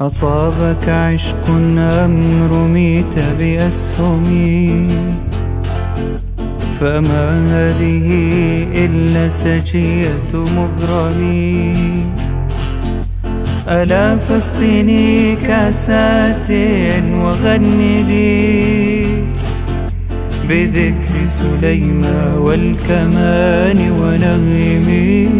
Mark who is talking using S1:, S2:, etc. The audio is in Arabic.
S1: أصابك عشق أم رميت بأسهمي فما هذه إلا سجية مغرمي. ألا فاسقني كاسات وغني لي بذكر سليمى والكمان ونغمي.